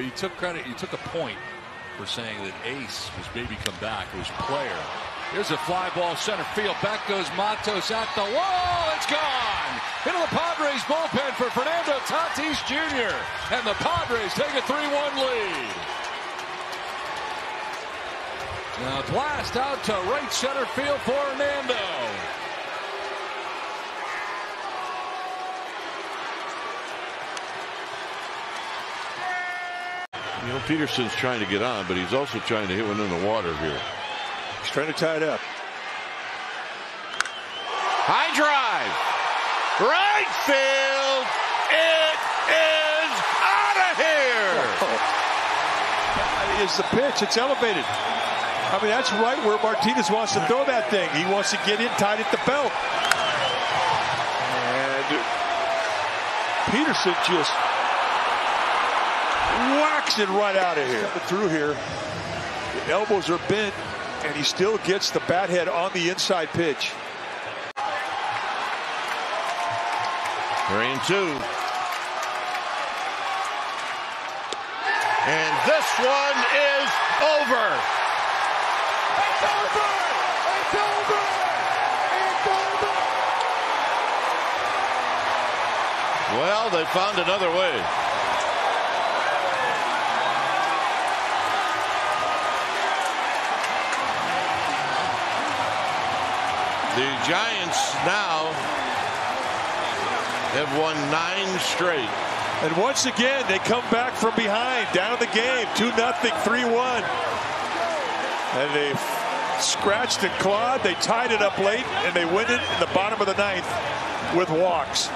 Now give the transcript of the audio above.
You took credit, you took a point for saying that Ace was maybe come back. It was player. Here's a fly ball center field. Back goes Matos at the wall. It's gone. Into the Padres bullpen for Fernando Tatis Jr. And the Padres take a 3-1 lead. Now blast out to right center field for Hernando. You know, Pederson's trying to get on, but he's also trying to hit one in the water here. He's trying to tie it up. High drive. Right field. It is out of here. Oh. Is the pitch. It's elevated. I mean, that's right where Martinez wants to throw that thing. He wants to get in tight at the belt. And Peterson just whacks it right out of here. Coming through here. The elbows are bent, and he still gets the bat head on the inside pitch. Three and two. And this one is over. It's over! It's over! It's over! Well, they found another way. The Giants now have won nine straight. And once again, they come back from behind, down the game, 2 nothing, 3 1. And they scratched and clawed. They tied it up late, and they win it in the bottom of the ninth with walks.